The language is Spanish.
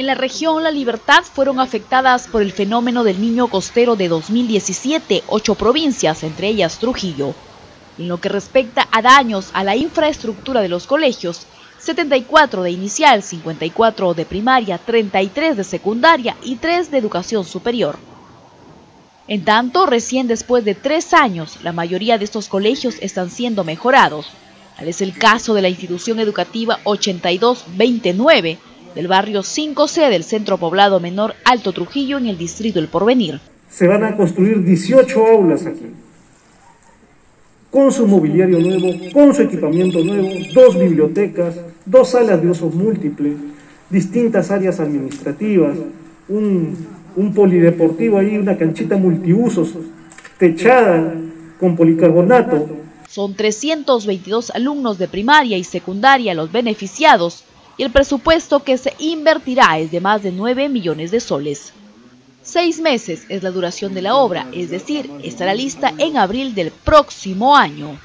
En la región La Libertad fueron afectadas por el fenómeno del niño costero de 2017, ocho provincias, entre ellas Trujillo. En lo que respecta a daños a la infraestructura de los colegios, 74 de inicial, 54 de primaria, 33 de secundaria y 3 de educación superior. En tanto, recién después de tres años, la mayoría de estos colegios están siendo mejorados. Tal es el caso de la institución educativa 8229, del barrio 5C del centro poblado menor Alto Trujillo en el distrito El Porvenir. Se van a construir 18 aulas aquí, con su mobiliario nuevo, con su equipamiento nuevo, dos bibliotecas, dos salas de usos múltiples, distintas áreas administrativas, un, un polideportivo ahí, una canchita multiusos, techada con policarbonato. Son 322 alumnos de primaria y secundaria los beneficiados y el presupuesto que se invertirá es de más de 9 millones de soles. Seis meses es la duración de la obra, es decir, estará lista en abril del próximo año.